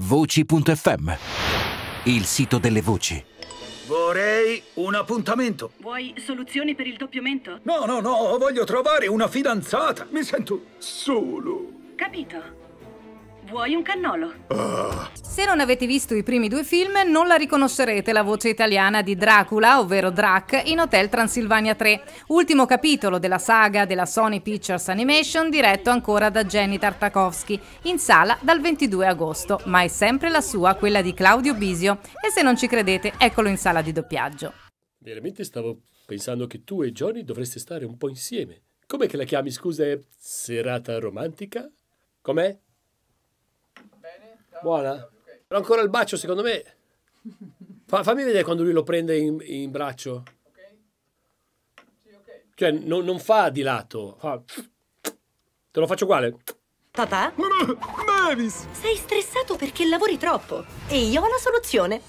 Voci.fm, il sito delle voci. Vorrei un appuntamento. Vuoi soluzioni per il doppiamento? No, no, no, voglio trovare una fidanzata. Mi sento solo. Capito. Vuoi un cannolo? Se non avete visto i primi due film, non la riconoscerete la voce italiana di Dracula, ovvero Drac, in Hotel Transilvania 3, ultimo capitolo della saga della Sony Pictures Animation diretto ancora da Jenny Tartakovsky, in sala dal 22 agosto, ma è sempre la sua, quella di Claudio Bisio. E se non ci credete, eccolo in sala di doppiaggio. Veramente stavo pensando che tu e Johnny dovreste stare un po' insieme. Com'è che la chiami, scusa, è serata romantica? Com'è? Buona? Però ancora il bacio, secondo me. Fa- fammi vedere quando lui lo prende in, in braccio. Cioè, non, non fa di lato. Fa... Te lo faccio uguale. Papà? Mavis! Sei stressato perché lavori troppo. E io ho la soluzione.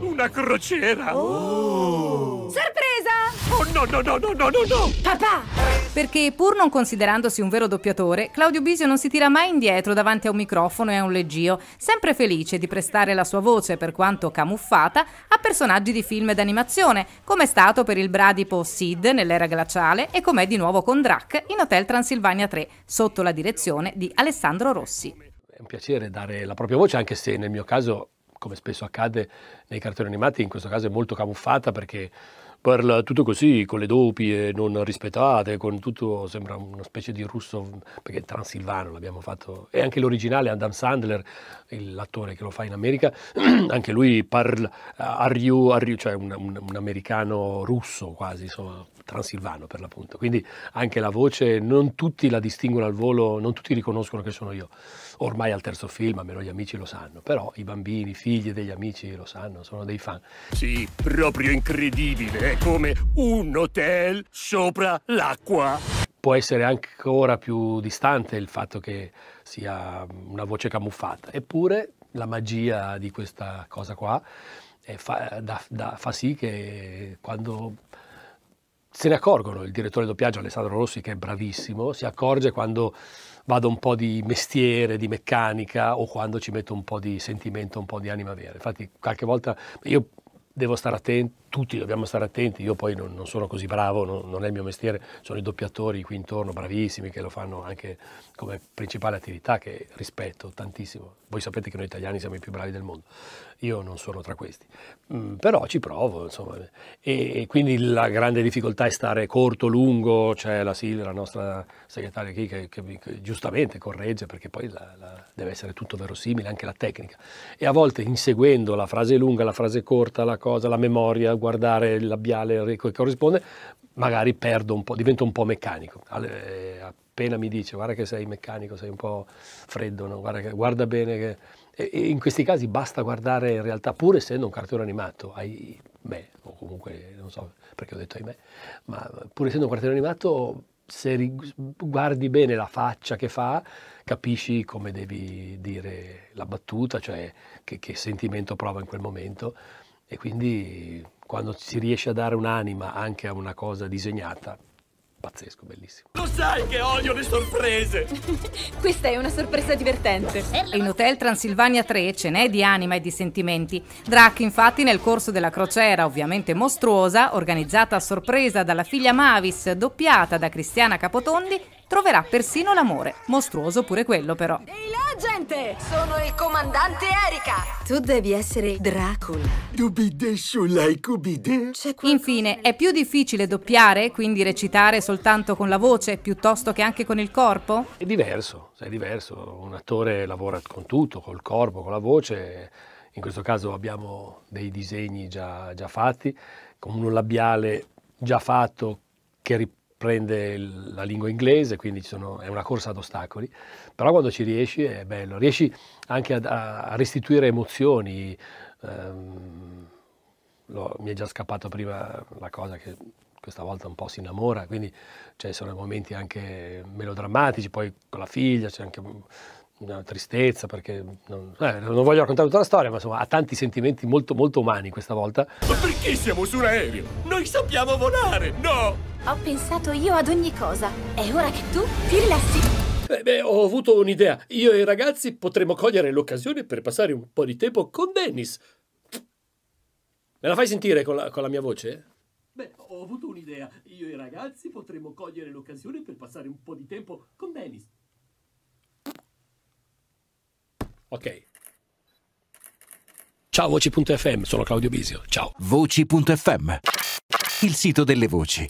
Una crociera. Oh, Sorpresa! no, no, no, no, no, no, no. Papà! Perché pur non considerandosi un vero doppiatore, Claudio Bisio non si tira mai indietro davanti a un microfono e a un leggio, sempre felice di prestare la sua voce, per quanto camuffata, a personaggi di film d'animazione, come è stato per il bradipo Sid nell'era glaciale e com'è di nuovo con Drac in Hotel Transilvania 3, sotto la direzione di Alessandro Rossi. È un piacere dare la propria voce, anche se nel mio caso, come spesso accade nei cartoni animati, in questo caso è molto camuffata perché parla tutto così, con le doppie non rispettate, con tutto, sembra una specie di russo, perché è transilvano l'abbiamo fatto, e anche l'originale Adam Sandler, l'attore che lo fa in America, anche lui parla Aryu, Aryu cioè un, un, un americano russo quasi, insomma, transilvano per l'appunto. Quindi anche la voce, non tutti la distinguono al volo, non tutti riconoscono che sono io. Ormai al terzo film, almeno gli amici lo sanno, però i bambini, i figli degli amici lo sanno, sono dei fan. Sì, proprio incredibile, è come un hotel sopra l'acqua. Può essere ancora più distante il fatto che sia una voce camuffata, eppure la magia di questa cosa qua fa, da, da, fa sì che quando se ne accorgono, il direttore di doppiaggio Alessandro Rossi che è bravissimo, si accorge quando vado un po' di mestiere, di meccanica o quando ci metto un po' di sentimento, un po' di anima vera. Infatti qualche volta io devo stare attento, tutti dobbiamo stare attenti, io poi non, non sono così bravo, non, non, è il mio mestiere, sono i doppiatori qui intorno bravissimi che lo fanno anche come principale attività che rispetto tantissimo. Voi sapete che noi italiani siamo i più bravi del mondo, io non sono tra questi, mm, però ci provo, insomma, e, e, quindi la grande difficoltà è stare corto, lungo, c'è la Silvia, la nostra segretaria qui che, che, che giustamente corregge perché poi la, la, deve essere tutto verosimile, anche la tecnica, e a volte inseguendo la frase lunga, la frase corta, la cosa, la memoria, guardare il labiale che corrisponde, magari perdo un po', divento un po' meccanico. Eh, appena mi dice guarda che sei meccanico, sei un po' freddo, no? guarda, che, guarda, bene che... E, e in questi casi basta guardare in realtà, pur essendo un cartone animato, ai me, o comunque non so perché ho detto ahimè, ma pur essendo un cartone animato, se guardi bene la faccia che fa, capisci come devi dire la battuta, cioè che, che sentimento prova in quel momento e quindi quando si riesce a dare un'anima anche a una cosa disegnata, pazzesco, bellissimo. Lo sai che odio le sorprese! Questa è una sorpresa divertente. In Hotel Transilvania 3 ce n'è di anima e di sentimenti. Drac, infatti, nel corso della crociera, ovviamente mostruosa, organizzata a sorpresa dalla figlia Mavis, doppiata da Cristiana Capotondi, troverà persino l'amore. Mostruoso pure quello, però. Gente! Sono il comandante Erika! Tu devi essere Dracula. Dubide sulai cubide? Infine, è più difficile doppiare, quindi recitare soltanto con la voce, piuttosto che anche con il corpo? È diverso, è diverso. Un attore lavora con tutto, col corpo, con la voce. In questo caso abbiamo dei disegni già, già fatti, con un labiale già fatto che riprende prende la lingua inglese, quindi sono, è una corsa ad ostacoli, però quando ci riesci è bello, riesci anche a, a restituire emozioni. Um, lo, mi è già scappato prima la cosa che questa volta un po' si innamora, quindi cioè, sono momenti anche melodrammatici, poi con la figlia c'è anche una tristezza perché non, eh, non, voglio raccontare tutta la storia, ma insomma ha tanti sentimenti molto, molto umani questa volta. Ma perché siamo su un aereo? Noi sappiamo volare, no! Ho pensato io ad ogni cosa. È ora che tu ti rilassi. Beh, beh, ho avuto un'idea. Io e i ragazzi potremmo cogliere l'occasione per passare un po' di tempo con Dennis. Me la fai sentire con la, con la mia voce? Beh, ho avuto un'idea. Io e i ragazzi potremmo cogliere l'occasione per passare un po' di tempo con Dennis. Ok. Ciao Voci.fm, sono Claudio Bisio. Ciao. Voci.fm. Il sito delle voci.